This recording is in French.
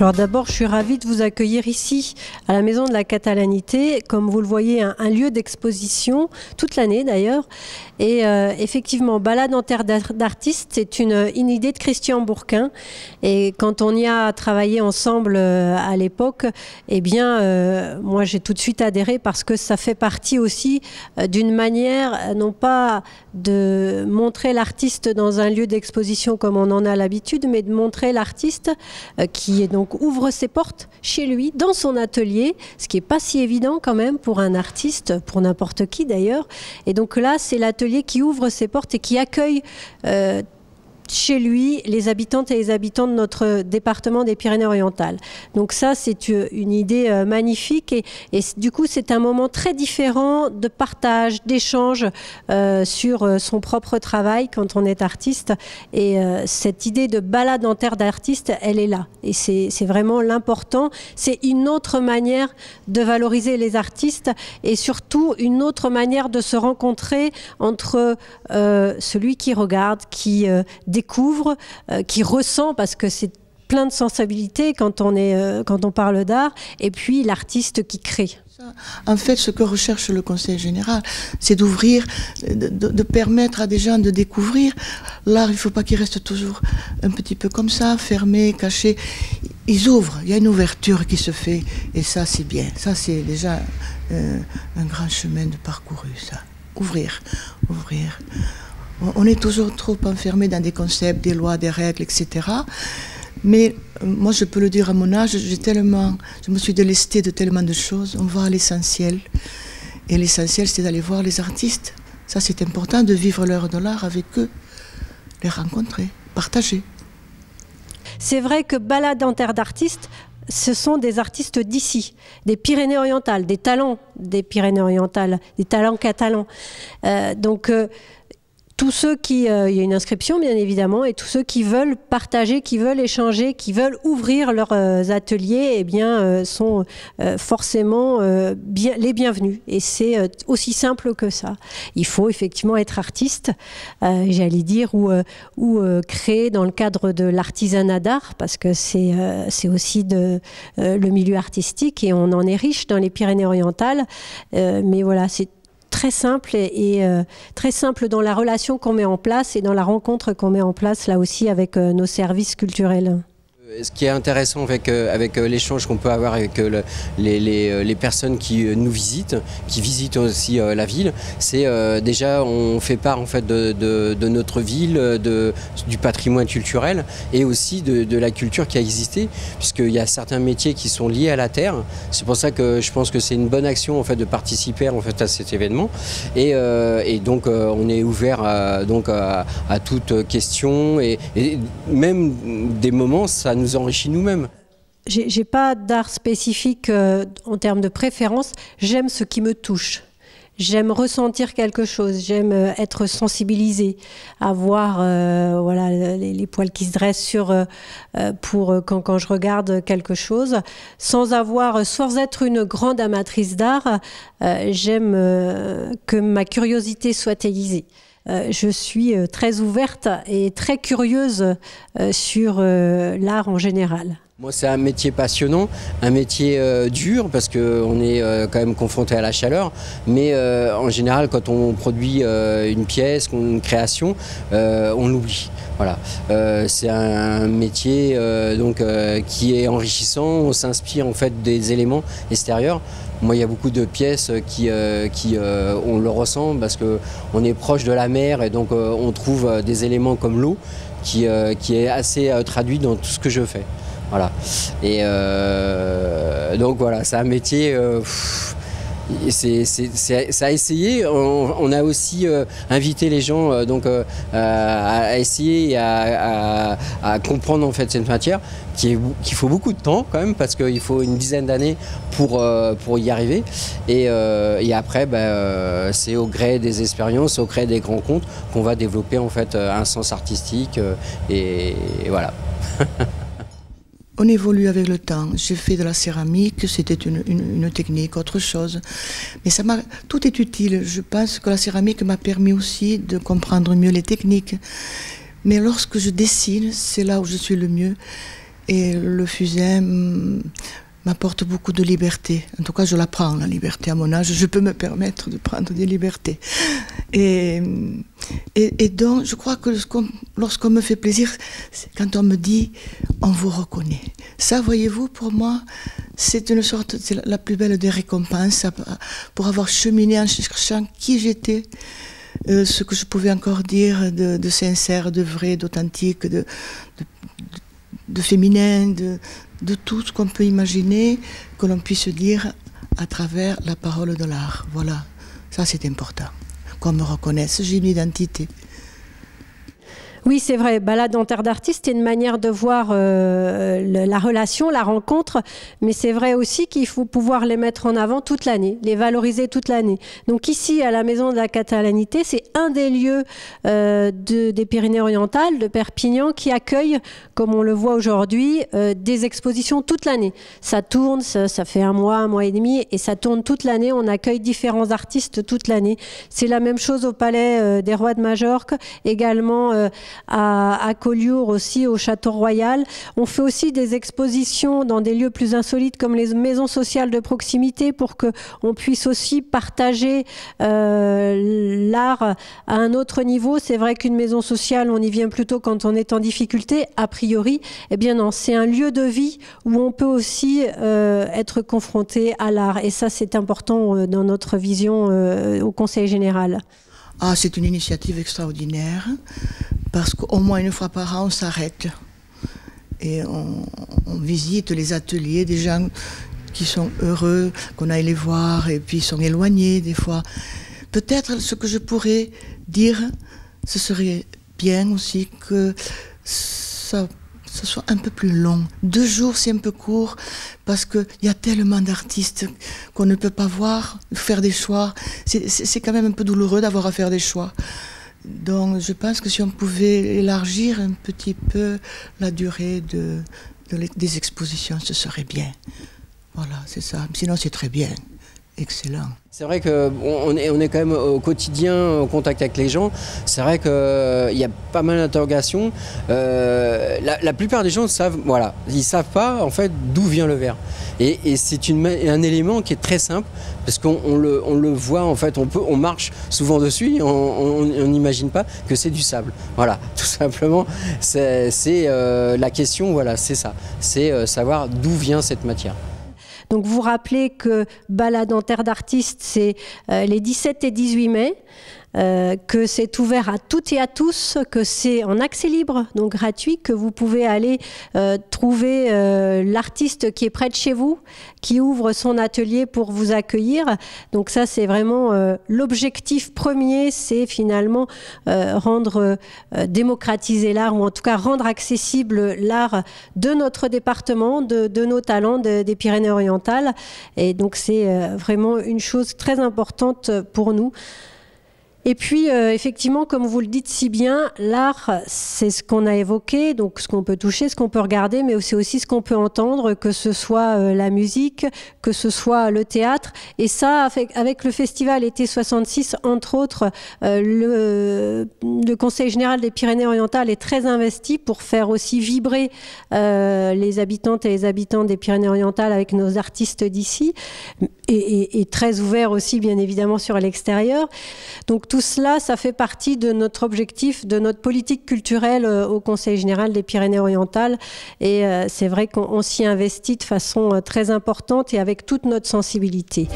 Alors d'abord, je suis ravie de vous accueillir ici, à la Maison de la Catalanité. Comme vous le voyez, un, lieu d'exposition, toute l'année d'ailleurs. Et euh, effectivement, Balade en terre d'artiste, c'est une, idée de Christian Bourquin. Et quand on y a travaillé ensemble euh, à l'époque, eh bien, euh, moi j'ai tout de suite adhéré parce que ça fait partie aussi d'une manière, non pas de montrer l'artiste dans un lieu d'exposition comme on en a l'habitude, mais de montrer l'artiste qui est donc ouvre ses portes chez lui, dans son atelier, ce qui n'est pas si évident quand même pour un artiste, pour n'importe qui d'ailleurs. Et donc là, c'est l'atelier qui ouvre ses portes et qui accueille euh, chez lui les habitantes et les habitants de notre département des Pyrénées-Orientales. Donc ça, c'est une idée euh, magnifique et, du coup, c'est un moment très différent de partage, d'échange euh, sur euh, son propre travail quand on est artiste. Et euh, cette idée de balade en terre d'artiste, elle est là. Et c'est vraiment l'important. C'est une autre manière de valoriser les artistes et surtout une autre manière de se rencontrer entre euh, celui qui regarde, qui euh, découvre, euh, qui ressent, parce que c'est plein de sensibilité quand on, est, euh, quand on parle d'art, et puis l'artiste qui crée. En fait, ce que recherche le Conseil général, c'est d'ouvrir, de, permettre à des gens de découvrir. L'art, il ne faut pas qu'il reste toujours un petit peu comme ça, fermé, caché. Ils ouvrent, il y a une ouverture qui se fait, et ça, c'est bien. Ça, c'est déjà euh, un grand chemin de parcouru, ça. Ouvrir, ouvrir. On est toujours trop enfermé dans des concepts, des lois, des règles, etc. Mais euh, moi, je peux le dire à mon âge, j'ai tellement, je me suis délestée de tellement de choses. On va à l'essentiel. Et l'essentiel, c'est d'aller voir les artistes. Ça, c'est important de vivre l'heure de l'art avec eux, les rencontrer, partager. C'est vrai que balade en terre d'artistes, ce sont des artistes d'ici, des Pyrénées-Orientales, des talents des Pyrénées-Orientales, des talents catalans. Euh, donc, euh, tous ceux qui, euh, il y a une inscription bien évidemment, et tous ceux qui veulent partager, qui veulent échanger, qui veulent ouvrir leurs euh, ateliers, eh bien, euh, sont forcément bien, les bienvenus. Et c'est aussi simple que ça. Il faut effectivement être artiste, j'allais dire, ou, ou créer dans le cadre de l'artisanat d'art, parce que c'est aussi le milieu artistique et on en est riche dans les Pyrénées-Orientales. mais voilà, c'est très simple et, euh, très simple dans la relation qu'on met en place et dans la rencontre qu'on met en place là aussi avec euh, nos services culturels. Ce qui est intéressant avec, euh, avec euh, l'échange qu'on peut avoir avec euh, le, les, les, personnes qui nous visitent, qui visitent aussi la ville, c'est déjà on fait part en fait de, notre ville, de, du patrimoine culturel et aussi de, la culture qui a existé, puisqu'il y a certains métiers qui sont liés à la terre. C'est pour ça que je pense que c'est une bonne action en fait de participer en fait à cet événement. Et, et donc on est ouvert à, donc à toute question et, et même des moments ça nous enrichit nous-mêmes. J'ai pas d'art spécifique euh, en termes de préférence. J'aime ce qui me touche. J'aime ressentir quelque chose. J'aime euh, être sensibilisée, avoir euh, voilà les, poils qui se dressent sur pour quand, quand je regarde quelque chose, sans avoir, sans être une grande amatrice d'art. J'aime que ma curiosité soit aiguisée. Euh, je suis euh, très ouverte et très curieuse euh, sur l'art en général. Moi, c'est un métier passionnant, un métier euh, dur parce qu'on est euh, quand même confronté à la chaleur. Mais euh, en général, quand on produit une pièce, une création, on l'oublie. Voilà, c'est un, métier donc qui est enrichissant. On s'inspire en fait des éléments extérieurs. Moi, il y a beaucoup de pièces qui, qui on le ressent parce que on est proche de la mer et donc on trouve des éléments comme l'eau qui, qui est assez traduit dans tout ce que je fais. Voilà. Et euh, donc voilà, c'est un métier. Euh, c'est à essayer. On, a aussi euh, invité les gens donc, à essayer et à, comprendre en fait cette matière qu'il qu faut beaucoup de temps quand même parce qu'il faut une dizaine d'années pour, pour y arriver. Et, et après, ben, c'est au gré des expériences, au gré des grands comptes qu'on va développer en fait un sens artistique et voilà. on évolue avec le temps. J'ai fait de la céramique, c'était une, technique, autre chose. Mais ça m'a, tout est utile. Je pense que la céramique m'a permis aussi de comprendre mieux les techniques. Mais lorsque je dessine, c'est là où je suis le mieux. Et le fusain m'apporte beaucoup de liberté. En tout cas, je la prends, la liberté à mon âge. Je peux me permettre de prendre des libertés. Et, et, donc, je crois que lorsqu'on me fait plaisir, c'est quand on me dit on vous reconnaît. Ça, voyez-vous, pour moi, c'est une sorte, c'est la plus belle des récompenses pour avoir cheminé en cherchant qui j'étais. Euh, ce que je pouvais encore dire de, sincère, de vrai, d'authentique, de, féminin, de tout ce qu'on peut imaginer que l'on puisse dire à travers la parole de l'art. Voilà, ça c'est important. Qu'on me reconnaisse, j'ai une identité. Oui, c'est vrai. Balade en terre d'artiste, c'est une manière de voir euh, la relation, la rencontre, mais c'est vrai aussi qu'il faut pouvoir les mettre en avant toute l'année, les valoriser toute l'année. Donc ici, à la Maison de la Catalanité, c'est un des lieux euh, des Pyrénées-Orientales, de Perpignan, qui accueille, comme on le voit aujourd'hui, euh, des expositions toute l'année. Ça tourne, ça, ça, fait un mois, un mois et demi, et ça tourne toute l'année. On accueille différents artistes toute l'année. C'est la même chose au Palais des Rois de Majorque, également à, à, Collioure aussi, au Château Royal. On fait aussi des expositions dans des lieux plus insolites comme les maisons sociales de proximité pour que on puisse aussi partager euh, l'art à un autre niveau. C'est vrai qu'une maison sociale, on y vient plutôt quand on est en difficulté. A priori, eh bien non, c'est un lieu de vie où on peut aussi euh, être confronté à l'art. Et ça, c'est important euh, dans notre vision au Conseil général. Ah, c'est une initiative extraordinaire parce qu'au moins une fois par an, on s'arrête et on, visite les ateliers des gens qui sont heureux, qu'on aille les voir et puis sont éloignés des fois. Peut-être ce que je pourrais dire, ce serait bien aussi que ça ce soit un peu plus long. Deux jours, c'est un peu court parce qu'il y a tellement d'artistes qu'on ne peut pas voir, faire des choix. C'est quand même un peu douloureux d'avoir à faire des choix. Donc je pense que si on pouvait élargir un petit peu la durée de, de des expositions, ce serait bien. Voilà, c'est ça. Sinon, c'est très bien. Excellent. C'est vrai qu'on est, on est quand même au quotidien en contact avec les gens. C'est vrai qu'il euh, y a pas mal d'interrogations. Euh, la, plupart des gens savent, voilà, ils savent pas en fait d'où vient le verre. Et, c'est un élément qui est très simple parce qu'on on le, on le, voit en fait, on, peut, on marche souvent dessus, on n'imagine pas que c'est du sable. Voilà, tout simplement, c'est euh, la question, voilà, c'est ça, c'est savoir d'où vient cette matière. Donc vous rappelez que Balade en terre d'artistes, c'est euh, les 17 et 18 mai. Euh, que c'est ouvert à toutes et à tous, que c'est en accès libre, donc gratuit, que vous pouvez aller euh, trouver euh, l'artiste qui est près de chez vous, qui ouvre son atelier pour vous accueillir. Donc ça, c'est vraiment euh, l'objectif premier, c'est finalement euh, rendre démocratiser l'art, ou en tout cas rendre accessible l'art de notre département, de, de nos talents de, des Pyrénées-Orientales. Et donc c'est vraiment une chose très importante pour nous. Et puis, euh, effectivement, comme vous le dites si bien, l'art, c'est ce qu'on a évoqué, donc ce qu'on peut toucher, ce qu'on peut regarder, mais c'est aussi ce qu'on peut entendre, que ce soit euh, la musique, que ce soit le théâtre. Et ça, avec, le festival été 66, entre autres, euh, le, Conseil général des Pyrénées-Orientales est très investi pour faire aussi vibrer les habitantes et les habitants des Pyrénées-Orientales avec nos artistes d'ici, et, et, et très ouvert aussi, bien évidemment, sur l'extérieur. Donc, tout cela, ça fait partie de notre objectif, de notre politique culturelle euh, au Conseil général des Pyrénées-Orientales. Et euh, c'est vrai qu'on s'y investit de façon euh, très importante et avec toute notre sensibilité.